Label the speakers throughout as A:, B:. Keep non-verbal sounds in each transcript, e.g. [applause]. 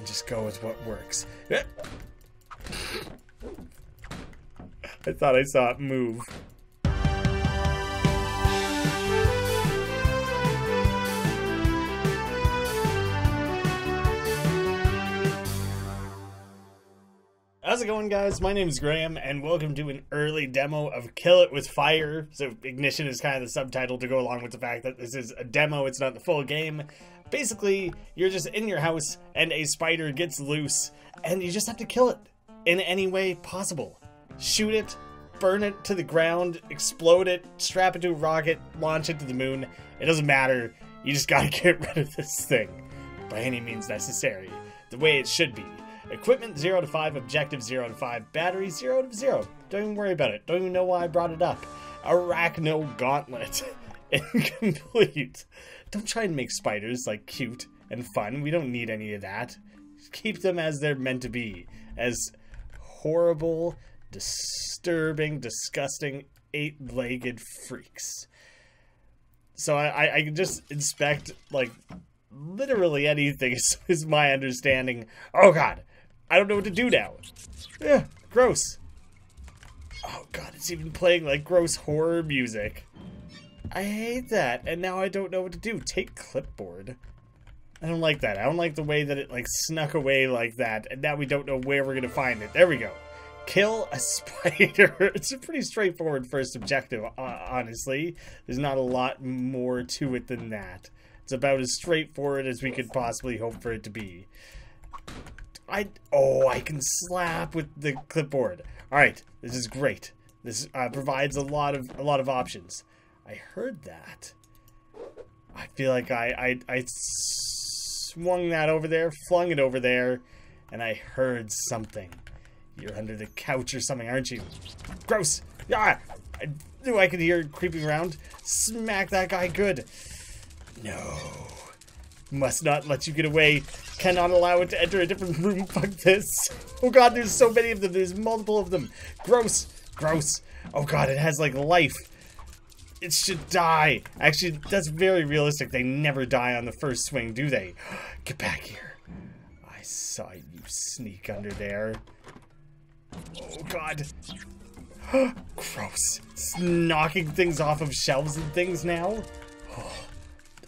A: and just go with what works. [laughs] I thought I saw it move. How's it going guys? My name is Graeme and welcome to an early demo of Kill It With Fire. So Ignition is kind of the subtitle to go along with the fact that this is a demo, it's not the full game. Basically, you're just in your house and a spider gets loose and you just have to kill it in any way possible. Shoot it, burn it to the ground, explode it, strap it to a rocket, launch it to the moon. It doesn't matter. You just gotta [laughs] get rid of this thing by any means necessary. The way it should be. Equipment 0 to 5, objective 0 to 5, battery 0 to 0. Don't even worry about it. Don't even know why I brought it up. Arachno Gauntlet. [laughs] Incomplete. Don't try and make spiders like cute and fun. We don't need any of that. Keep them as they're meant to be. As horrible, disturbing, disgusting, eight-legged freaks. So I, I, I can just inspect like literally anything [laughs] is, is my understanding. Oh god, I don't know what to do now. Yeah, gross. Oh god, it's even playing like gross horror music. I hate that, and now I don't know what to do. Take clipboard. I don't like that. I don't like the way that it like snuck away like that, and now we don't know where we're gonna find it. There we go. Kill a [laughs] spider. it's a pretty straightforward first objective, uh, honestly. There's not a lot more to it than that. It's about as straightforward as we could possibly hope for it to be. I oh I can slap with the clipboard. All right, this is great. This uh, provides a lot of a lot of options. I heard that. I feel like I I I swung that over there, flung it over there, and I heard something. You're under the couch or something, aren't you? Gross! Yeah, I knew I could hear it creeping around. Smack that guy good. No. Must not let you get away. Cannot allow it to enter a different room. [laughs] Fuck this. Oh god, there's so many of them. There's multiple of them. Gross. Gross. Oh god, it has like life. It should die. Actually, that's very realistic. They never die on the first swing, do they? [gasps] Get back here. I saw you sneak under there. Oh god. [gasps] Gross. It's knocking things off of shelves and things now. Oh.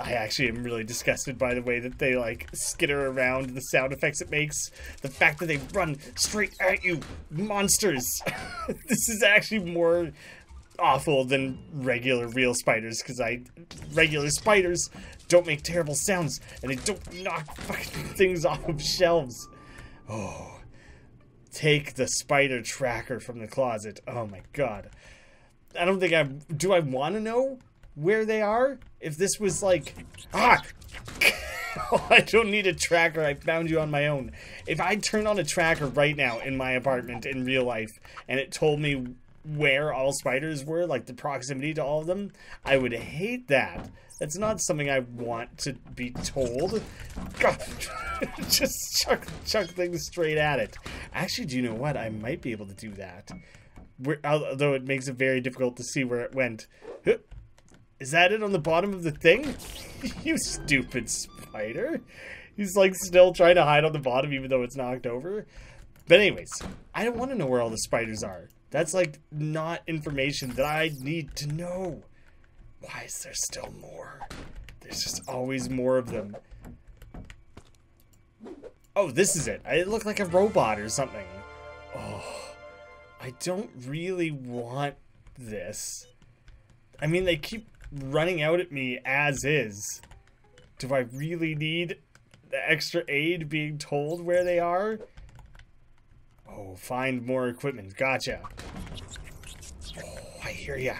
A: I actually am really disgusted by the way that they like skitter around, the sound effects it makes, the fact that they run straight at you, monsters. [laughs] this is actually more awful than regular real spiders because I regular spiders don't make terrible sounds and they don't knock fucking [laughs] things off of shelves. Oh, take the spider tracker from the closet. Oh my god. I don't think I do. I want to know where they are. If this was like, ah, [laughs] I don't need a tracker. I found you on my own. If I turned on a tracker right now in my apartment in real life and it told me where all spiders were, like the proximity to all of them, I would hate that. That's not something I want to be told. [laughs] Just chuck, chuck things straight at it. Actually, do you know what? I might be able to do that. although it makes it very difficult to see where it went. Is that it on the bottom of the thing? [laughs] you stupid spider. He's like still trying to hide on the bottom even though it's knocked over. But anyways, I don't want to know where all the spiders are. That's like not information that I need to know. Why is there still more? There's just always more of them. Oh, this is it. I look like a robot or something. Oh, I don't really want this. I mean, they keep running out at me as is. Do I really need the extra aid being told where they are? Oh, find more equipment. Gotcha. Oh, I hear ya.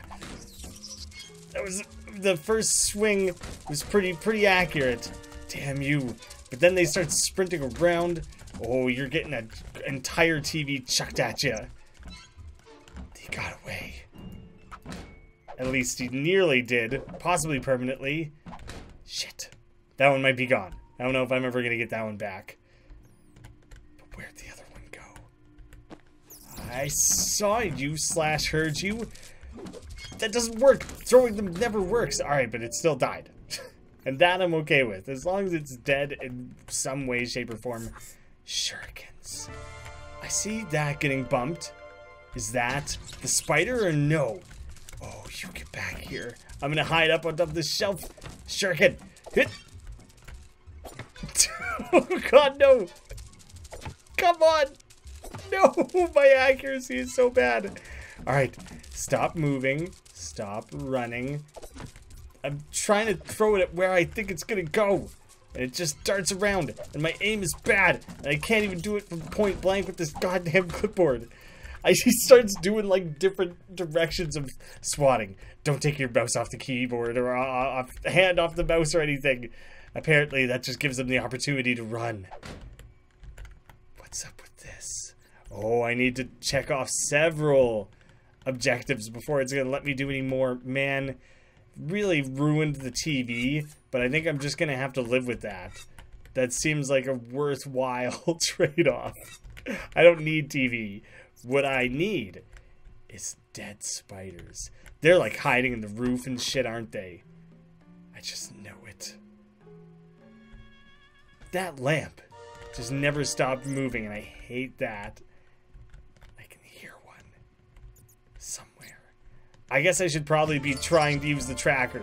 A: That was the first swing was pretty pretty accurate. Damn you. But then they start sprinting around. Oh, you're getting an entire TV chucked at you. At least he nearly did. Possibly permanently. Shit. That one might be gone. I don't know if I'm ever going to get that one back. But where'd the other one go? I saw you slash heard you. That doesn't work. Throwing them never works. Alright, but it still died. [laughs] and that I'm okay with. As long as it's dead in some way, shape, or form, Shurikens. I see that getting bumped. Is that the spider or no? You get back here. I'm gonna hide up on top of this shelf. Shuriken. Hit. [laughs] oh god, no. Come on. No, [laughs] my accuracy is so bad. All right, stop moving. Stop running. I'm trying to throw it at where I think it's gonna go. And it just darts around. And my aim is bad. And I can't even do it from point blank with this goddamn clipboard. [laughs] I, he starts doing like different directions of swatting. Don't take your mouse off the keyboard or uh, uh, off, hand off the mouse or anything. Apparently, that just gives them the opportunity to run. What's up with this? Oh, I need to check off several objectives before it's going to let me do any more. Man, really ruined the TV, but I think I'm just going to have to live with that. That seems like a worthwhile [laughs] trade-off. I don't need TV. What I need is dead spiders. They're like hiding in the roof and shit, aren't they? I just know it. That lamp just never stopped moving, and I hate that. I can hear one somewhere. I guess I should probably be trying to use the tracker.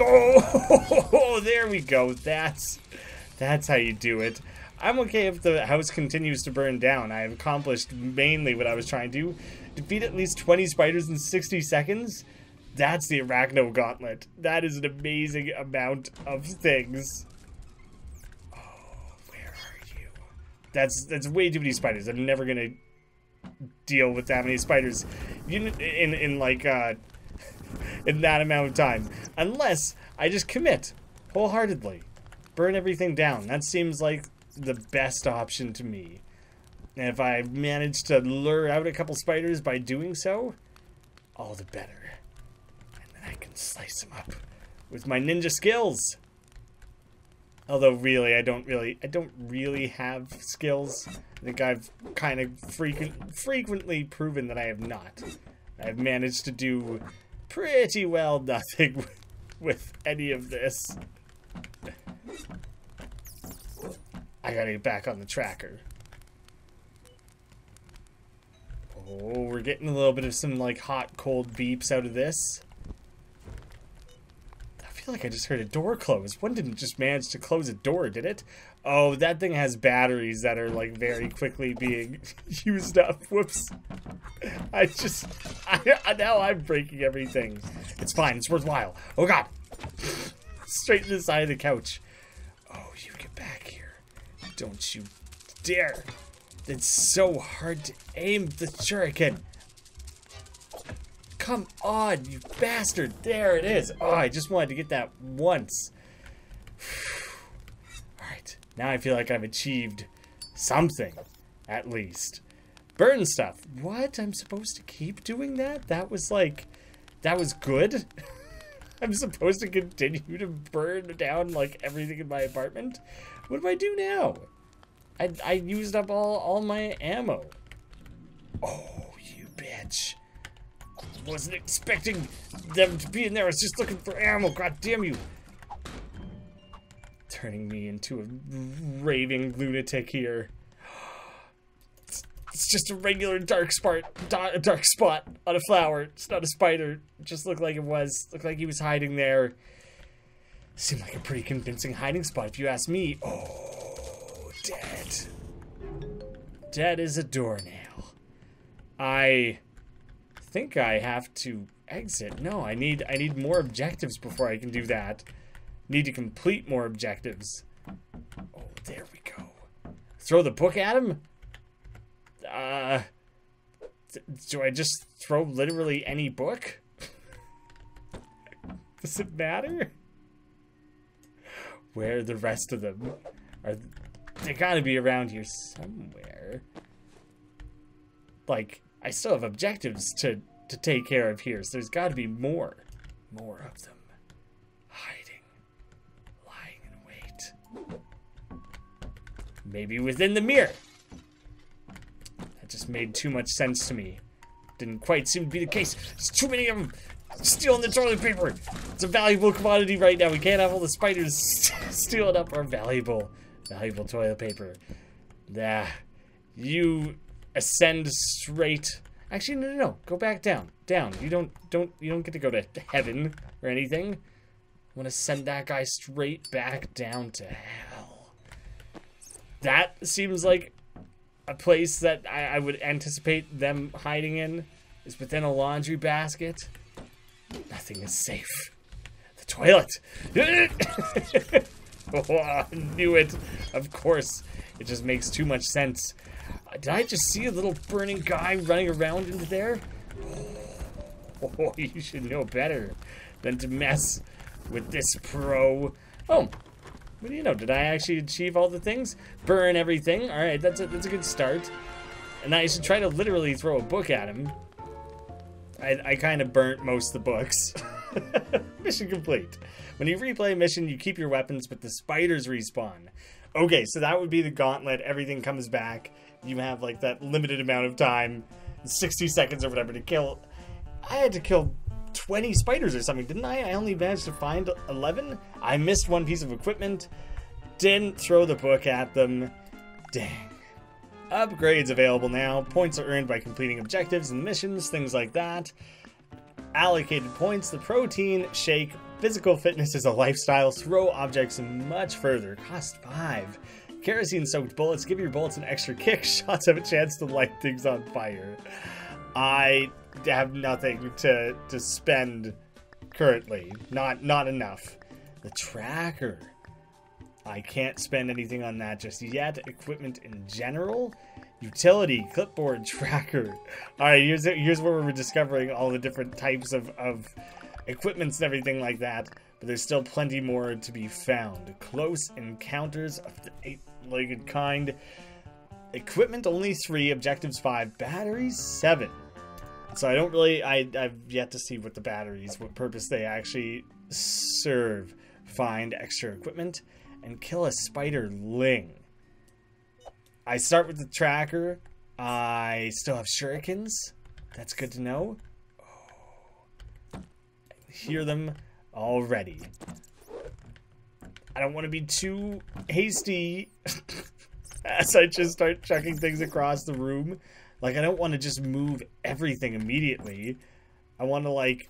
A: Oh, [laughs] there we go. That's that's how you do it. I'm okay if the house continues to burn down. I have accomplished mainly what I was trying to do. Defeat at least 20 spiders in 60 seconds? That's the Arachno Gauntlet. That is an amazing amount of things. Oh, where are you? That's that's way too many spiders. I'm never gonna deal with that many spiders in in, in like uh, [laughs] in that amount of time, unless I just commit wholeheartedly, burn everything down. That seems like the best option to me. And if I manage to lure out a couple spiders by doing so, all the better. And then I can slice them up with my ninja skills. Although really, I don't really, I don't really have skills. I think I've kind of frequent, frequently proven that I have not. I've managed to do pretty well nothing [laughs] with, with any of this. I gotta get back on the tracker. Oh, we're getting a little bit of some like hot cold beeps out of this. I feel like I just heard a door close. One didn't just manage to close a door, did it? Oh, that thing has batteries that are like very quickly being [laughs] used up. Whoops. I just, [laughs] I, now I'm breaking everything. It's fine, it's worthwhile. Oh god. Straight to the side of the couch. Oh, you get back here. Don't you dare. It's so hard to aim the shuriken. Come on, you bastard. There it is. Oh, I just wanted to get that once. [sighs] Alright, now I feel like I've achieved something, at least. Burn stuff. What? I'm supposed to keep doing that? That was like, that was good? [laughs] I'm supposed to continue to burn down like everything in my apartment? What do I do now? I, I used up all, all my ammo. Oh, you bitch. Wasn't expecting them to be in there. I was just looking for ammo. God damn you. Turning me into a raving lunatic here. It's, just a regular dark spot, dark spot on a flower. It's not a spider. It just looked like it was. Looked like he was hiding there. Seemed like a pretty convincing hiding spot if you ask me. Oh, dead. Dead as a doornail. I think I have to exit. No, I need I need more objectives before I can do that. Need to complete more objectives. Oh, there we go. Throw the book at him? Uh, do I just throw literally any book? [laughs] Does it matter? Where the rest of them are? They gotta be around here somewhere. Like, I still have objectives to, to take care of here, so there's gotta be more. More of them. Hiding. Lying in wait. Maybe within the mirror. That just made too much sense to me. Didn't quite seem to be the case. There's too many of them stealing the toilet paper. It's a valuable commodity right now. We can't have all the spiders [laughs] stealing up our valuable, valuable toilet paper. Nah, you ascend straight. Actually, no, no, no. Go back down, down. You don't, don't, you don't get to go to heaven or anything. I want to send that guy straight back down to hell. That seems like a place that I, I would anticipate them hiding in is within a laundry basket. Nothing is safe. The toilet. [coughs] oh, I knew it. Of course. It just makes too much sense. Uh, did I just see a little burning guy running around into there? [sighs] Oh, [laughs] you should know better than to mess with this pro. Oh, what do you know? Did I actually achieve all the things? Burn everything. All right, that's a, that's a good start. And I should try to literally throw a book at him. I, I kind of burnt most of the books. [laughs] mission complete. When you replay a mission, you keep your weapons, but the spiders respawn. Okay, so that would be the gauntlet. Everything comes back. You have like that limited amount of time, 60 seconds or whatever to kill. I had to kill 20 spiders or something, didn't I? I only managed to find 11. I missed one piece of equipment. Didn't throw the book at them. Dang. Upgrades available now. Points are earned by completing objectives and missions, things like that. Allocated points. The protein shake. Physical fitness is a lifestyle. Throw objects much further. Cost 5. Kerosene soaked bullets. Give your bullets an extra kick. [laughs] Shots have a chance to light things on fire. I have nothing to to spend currently. Not not enough. The tracker. I can't spend anything on that just yet. Equipment in general. Utility, clipboard, tracker. Alright, here's, here's where we're discovering all the different types of, of equipments and everything like that. But there's still plenty more to be found. Close encounters of the eight-legged kind. Equipment only three, objectives five, batteries seven. So I don't really, I, I've yet to see what the batteries, what purpose they actually serve. Find extra equipment and kill a spiderling. I start with the tracker. I still have shurikens. That's good to know. Oh. hear them already. I don't want to be too hasty [laughs] as I just start chucking things across the room. Like, I don't want to just move everything immediately. I want to, like,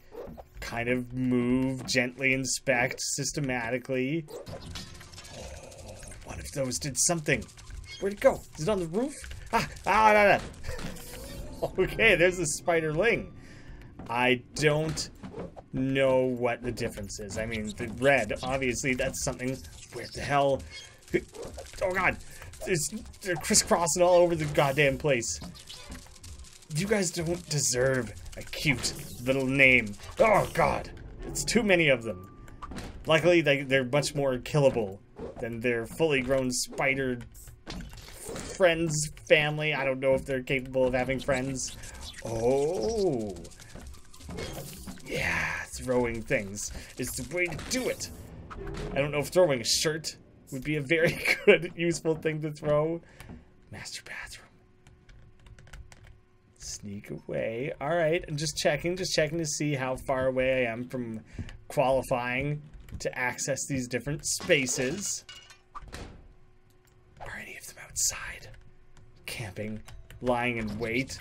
A: kind of move, gently inspect, systematically. What if those did something? Where'd it go? Is it on the roof? Ah, ah, [laughs] okay, there's a spiderling. I don't know what the difference is. I mean, the red, obviously, that's something. Where the hell? Oh, God. It's, they're crisscrossing all over the goddamn place. You guys don't deserve a cute little name. Oh, God. It's too many of them. Luckily, they, they're much more killable than their fully grown spider friends, family. I don't know if they're capable of having friends. Oh. Yeah, throwing things is the way to do it. I don't know if throwing a shirt would be a very [laughs] good, useful thing to throw. Master bathroom. Sneak away. All right, I'm just checking, just checking to see how far away I am from qualifying to access these different spaces. Are any of them outside? Camping, lying in wait,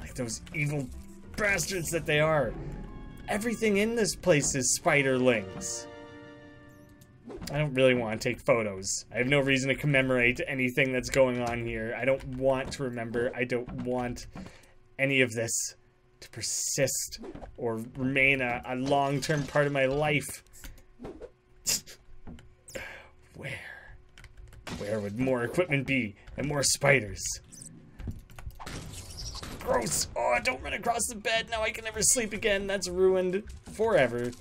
A: like those evil bastards that they are. Everything in this place is spiderlings. I don't really want to take photos. I have no reason to commemorate anything that's going on here. I don't want to remember. I don't want any of this to persist or remain a, a long-term part of my life. Where? Where would more equipment be and more spiders? Gross! Oh, don't run across the bed. Now I can never sleep again. That's ruined forever.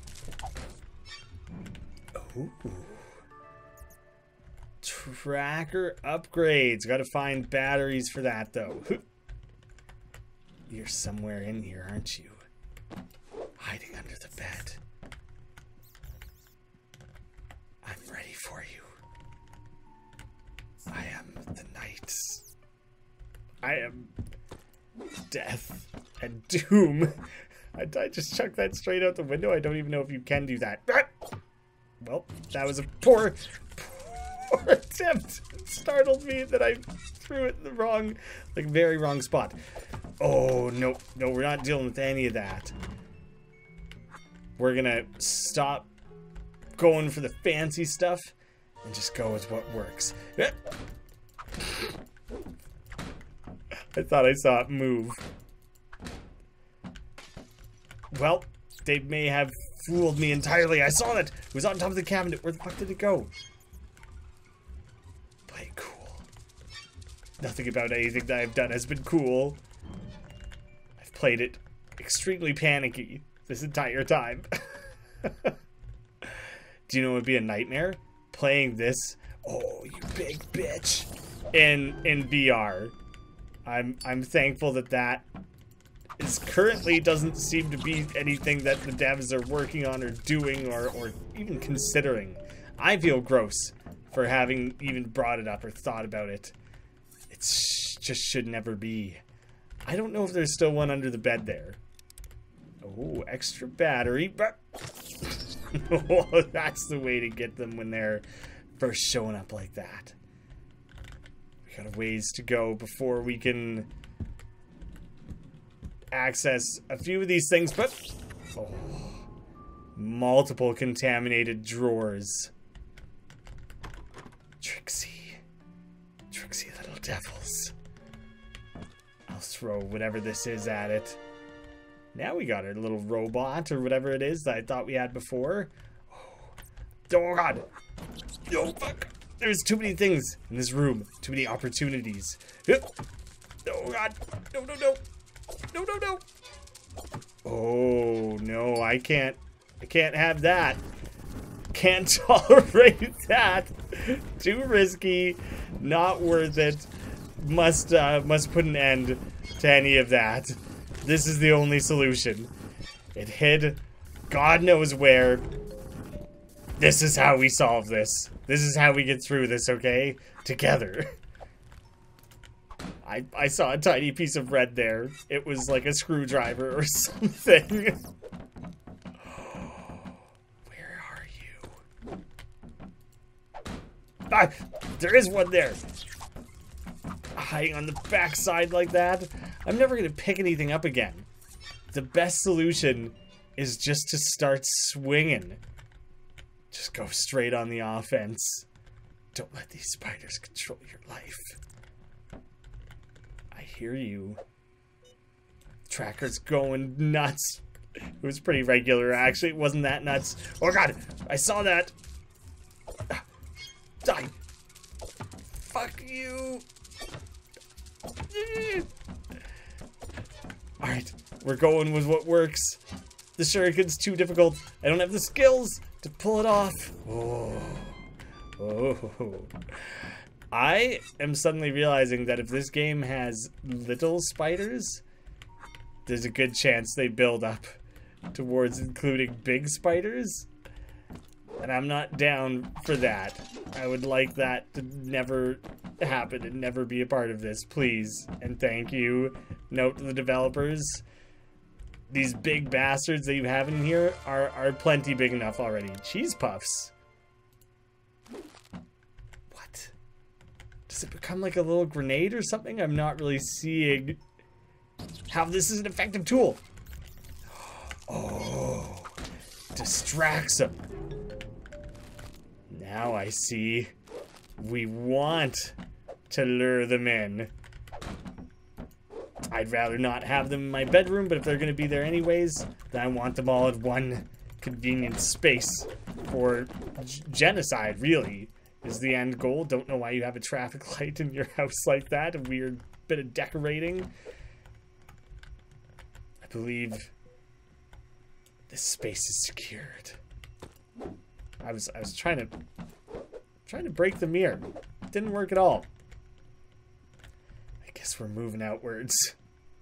A: Ooh. Tracker upgrades. Gotta find batteries for that, though. You're somewhere in here, aren't you? Hiding under the bed. I'm ready for you. I am the night. I am death and doom. I, I just chucked that straight out the window. I don't even know if you can do that. Ah! Well, that was a poor, Poor [laughs] attempt startled me that I threw it in the wrong, like very wrong spot. Oh, no, no, we're not dealing with any of that. We're gonna stop going for the fancy stuff and just go with what works. [laughs] I thought I saw it move. Well, they may have fooled me entirely. I saw it. It was on top of the cabinet. Where the fuck did it go? Play cool. Nothing about anything that I've done has been cool. I've played it extremely panicky this entire time. [laughs] Do you know it would be a nightmare? Playing this. Oh, you big bitch. In in VR. I'm I'm thankful that that is currently doesn't seem to be anything that the devs are working on or doing or, or even considering. I feel gross for having even brought it up or thought about it. It just should never be. I don't know if there's still one under the bed there. Oh, extra battery, but [laughs] that's the way to get them when they're first showing up like that. We got a ways to go before we can access a few of these things, but oh, multiple contaminated drawers. Tricksy. Tricksy little devils. I'll throw whatever this is at it. Now we got our little robot or whatever it is that I thought we had before. Oh, god. Oh fuck. There's too many things in this room. Too many opportunities. Oh god. No, no, no. No, no, no. Oh, no, I can't. I can't have that. Can't [laughs] tolerate that. Too risky. Not worth it. Must, uh, must put an end to any of that. This is the only solution. It hid God knows where. This is how we solve this. This is how we get through this, okay? Together. [laughs] I, I saw a tiny piece of red there. It was like a screwdriver or [laughs] something. [gasps] Where are you? Ah, there is one there. Hiding on the backside like that. I'm never going to pick anything up again. The best solution is just to start swinging. Just go straight on the offense. Don't let these spiders control your life I hear you. Tracker's going nuts. It was pretty regular, actually. It wasn't that nuts. Oh god, I saw that. Die. Fuck you. Alright, we're going with what works. The shuriken's too difficult. I don't have the skills to pull it off. Oh. Oh. I am suddenly realizing that if this game has little spiders, there's a good chance they build up towards including big spiders. And I'm not down for that. I would like that to never happen and never be a part of this, please. And thank you. Note to the developers. These big bastards that you have in here are, are plenty big enough already. Cheese puffs. What? Does it become like a little grenade or something? I'm not really seeing how this is an effective tool. [gasps] Oh, distracts them. Now I see. We want to lure them in. I'd rather not have them in my bedroom, but if they're going to be there anyways, then I want them all in one convenient space for genocide, really is the end goal. Don't know why you have a traffic [laughs] light in your house like that. A weird bit of decorating. I believe this space is secured. I was I was trying to trying to break the mirror. didn't work at all. I guess we're moving outwards.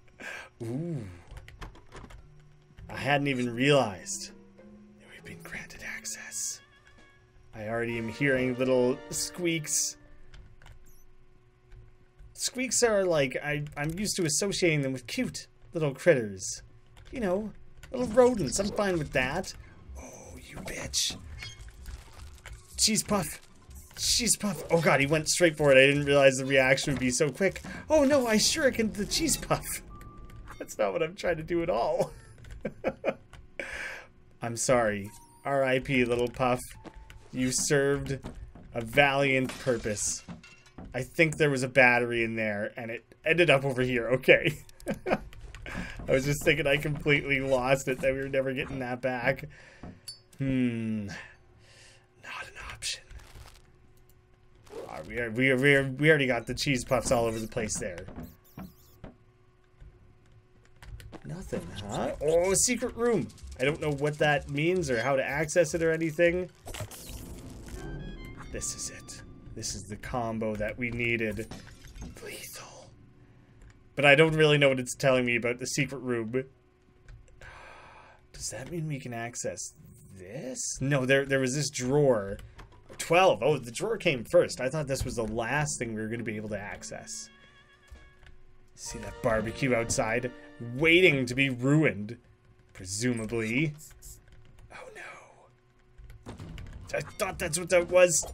A: [laughs] Ooh. I hadn't even realized that we've been granted access. I already am hearing little squeaks. Squeaks are like, I, I'm used to associating them with cute little critters. You know, little rodents. I'm fine with that. Oh, you bitch. Cheese puff. Cheese puff. Oh god, he went straight for it. I didn't realize the reaction would be so quick. Oh no, I shuriken the cheese puff. [laughs] That's not what I'm trying to do at all. [laughs] I'm sorry. R.I.P. little puff. You served a valiant purpose. I think there was a battery in there and it ended up over here. Okay. [laughs] I was just thinking I completely lost it, that we were never getting that back. Hmm. Not an option. We, are, we, are, we, are, we already got the cheese puffs all over the place there. Nothing, huh? Oh, secret room. I don't know what that means or how to access it or anything. This is it. This is the combo that we needed. Lethal. But I don't really know what it's telling me about the secret room. Does that mean we can access this? No, there there was this drawer. 12. Oh, the drawer came first. I thought this was the last thing we were going to be able to access. See that barbecue outside? Waiting to be ruined. Presumably. Oh no. I thought that's what that was.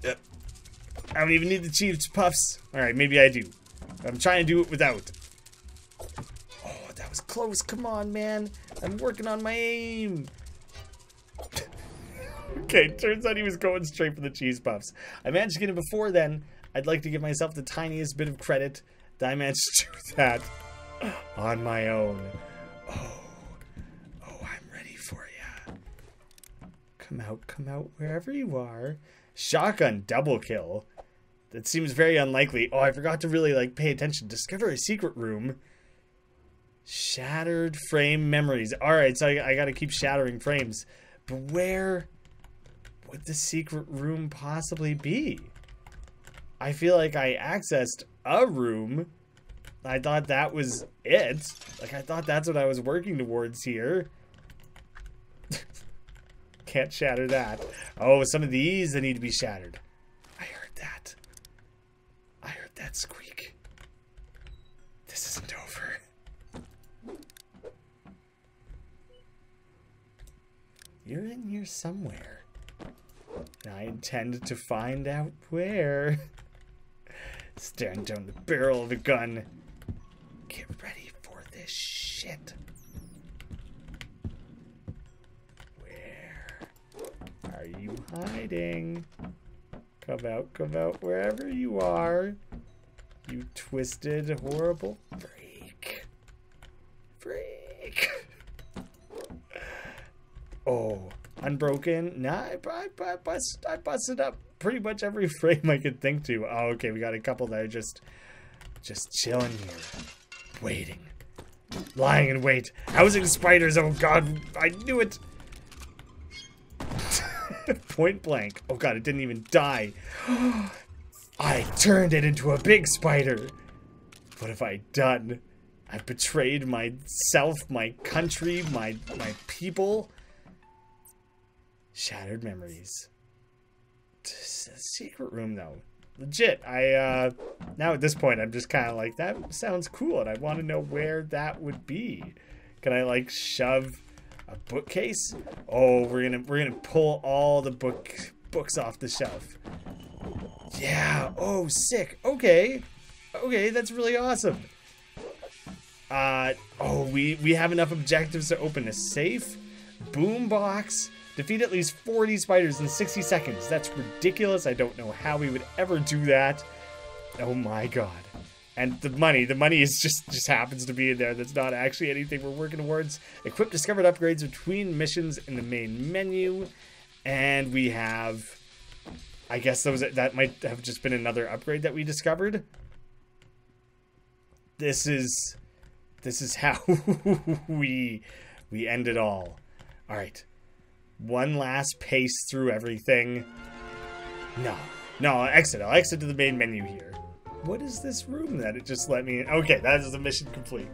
A: I don't even need the cheese puffs. Alright, maybe I do. I'm trying to do it without. Oh, that was close. Come on, man. I'm working on my aim. Okay, turns out he was going straight for the cheese puffs. I managed to get it before then. I'd like to give myself the tiniest bit of credit that I managed to [laughs] do that on my own. Oh, oh, I'm ready for you. Come out, come out, wherever you are. Shotgun double kill. That seems very unlikely. Oh, I forgot to really like pay attention. Discover a secret room. Shattered frame memories. All right, so I, I got to keep shattering frames. But where would the secret room possibly be? I feel like I accessed a room. I thought that was it. Like, I thought that's what I was working towards here. [laughs] Can't shatter that. Oh, some of these that need to be shattered I heard that. I heard that squeak. This isn't over. You're in here somewhere. I intend to find out where. Stand down the barrel of the gun. Get ready for this shit. Where are you hiding? Come out, come out, wherever you are. You twisted, horrible freak. Freak. [laughs] oh, unbroken. Nah, I, I, I, bust, I busted up pretty much every [laughs] frame I could think to. Oh, okay, we got a couple that are just, just chilling here, waiting, lying in wait, housing spiders. Oh God, I knew it. [laughs] Point blank. Oh God, it didn't even die. [gasps] I turned it into a big spider. What have I done? I've betrayed myself, my country, my my people. Shattered memories. Secret room though. Legit. I uh now at this point I'm just kind of like that sounds cool and I want to know where that would be. Can I like shove a bookcase? Oh, we're to we're to pull all the book books off the shelf. Yeah. Oh, sick. Okay. Okay, that's really awesome. Uh, oh, we, we have enough objectives to open a safe, boombox, defeat at least 40 spiders in 60 seconds. That's ridiculous. I don't know how we would ever do that. Oh my god. And the money, the money is just just happens to be in there. That's not actually anything we're working towards. Equip discovered upgrades between missions in the main menu. And we have I guess those that might have just been another upgrade that we discovered. This is this is [laughs] how we we end it all. All right. One last pace through everything. No. No, I'll exit. I'll exit to the main menu here. What is this room that it just let me in? Okay, that is the mission complete.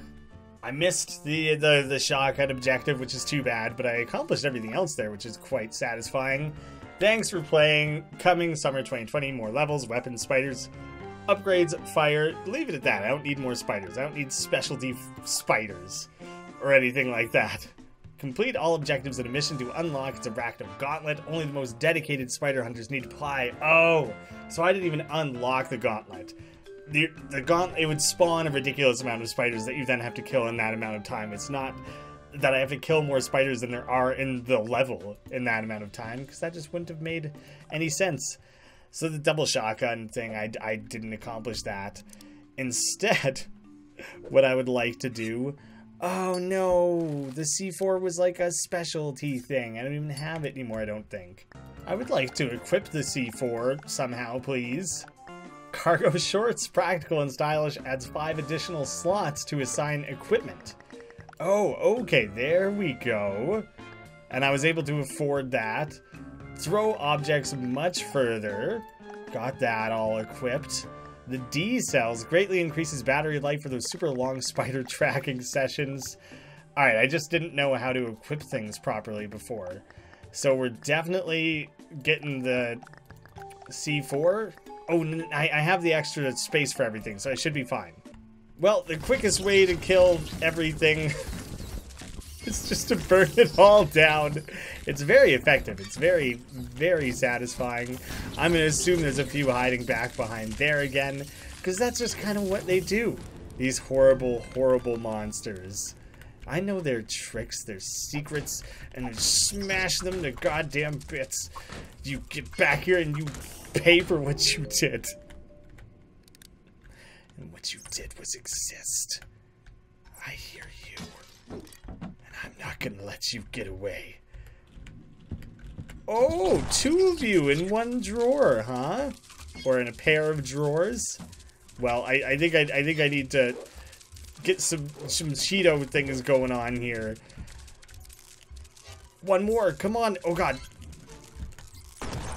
A: [laughs] I missed the, the, the shotgun objective, which is too bad, but I accomplished everything else there, which is quite satisfying. Thanks for playing. Coming summer 2020, more levels, weapons, spiders, upgrades, fire. Leave it at that. I don't need more spiders. I don't need specialty spiders or anything like that. Complete all objectives in a mission to unlock its Arachnum Gauntlet. Only the most dedicated spider hunters need to apply. Oh, so I didn't even unlock the gauntlet. The, the gauntlet, it would spawn a ridiculous amount of spiders that you then have to kill in that amount of time. It's not that I have to kill more spiders than there are in the level in that amount of time, because that just wouldn't have made any sense. So the double shotgun thing, I, I didn't accomplish that. Instead, [laughs] what I would like to do... Oh no, the C4 was like a specialty thing. I don't even have it anymore, I don't think. I would like to equip the C4 somehow, please. Cargo [laughs] shorts, practical and stylish, adds five additional slots to assign equipment. Oh, okay, there we go. And I was able to afford that. Throw objects much further. Got that all equipped. The D cells greatly increases battery life for those super long [laughs] spider tracking sessions. Alright, I just didn't know how to equip things properly before. So we're definitely getting the C4. Oh, I, I have the extra space for everything, so I should be fine. Well, the quickest way to kill everything [laughs] [laughs] is just to burn it all down. It's very effective. It's very, very satisfying. I'm going to assume there's a few hiding back behind there again, because that's just kind of what they do. These horrible, horrible monsters. I know their tricks, their secrets, and smash them to goddamn bits. You get back here and you pay for what you did. And what you did was exist. I not gonna let you get away. Oh, two of you in one drawer, huh? Or in a pair of drawers? Well, I, I think I, I think I need to get some some Cheeto things going on here. One more, come on. Oh god.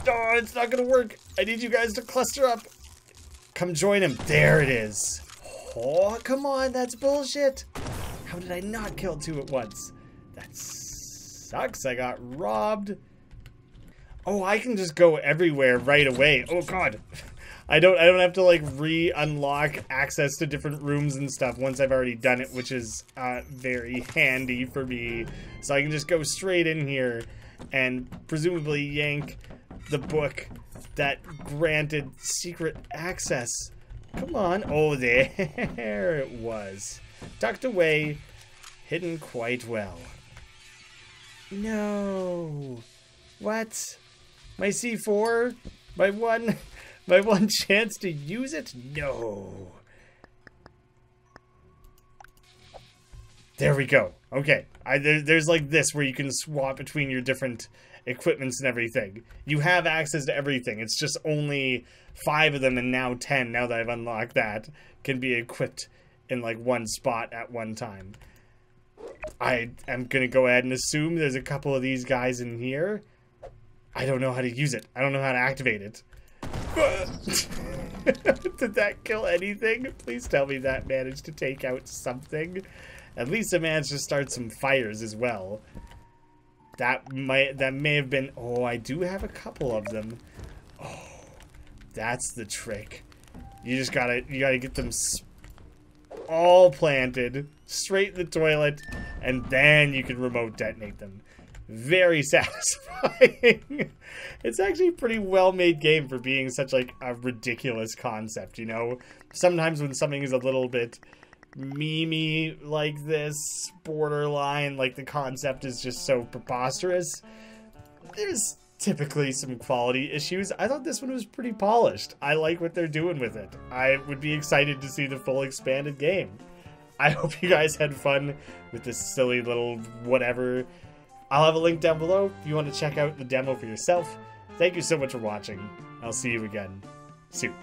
A: Oh, it's not gonna work. I need you guys to cluster up. Come join him. There it is. Oh, come on, that's bullshit. How did I not kill two at once? Sucks. I got robbed. Oh, I can just go everywhere right away. Oh god. [laughs] I don't I don't have to like re-unlock access to different rooms and stuff once I've already done it, which is uh, very handy for me. So I can just go straight in here and presumably yank the book that granted secret access. Come on. Oh, there [laughs] it was. Tucked away, hidden quite well. No. What? My C4? My one... [laughs] My one chance to use it? No. There we go. Okay. I, there, there's like this where you can swap between your different equipments and everything. You have access to everything. It's just only five of them and now ten, now that I've unlocked that, can be equipped in like one spot at one time. I am going to go ahead and assume there's a couple of these guys in here. I don't know how to use it. I don't know how to activate it. [laughs] Did that kill anything? Please tell me that managed to take out something. At least it managed to start some fires as well. That might that may have been oh I do have a couple of them. Oh that's the trick. You just gotta you gotta get them all planted straight in the toilet and then you can remote detonate them. Very [laughs] satisfying. it's actually a pretty well made game for being such like a ridiculous concept, you know? Sometimes when something is a little bit memey like this, borderline, like the concept is just so preposterous. There's typically some quality issues. I thought this one was pretty polished. I like what they're doing with it. I would be excited to see the full expanded game. I [laughs] hope you guys had fun with this silly little whatever. I'll have a link down below if you want to check out the demo for yourself. Thank you so much for watching. I'll see you again soon.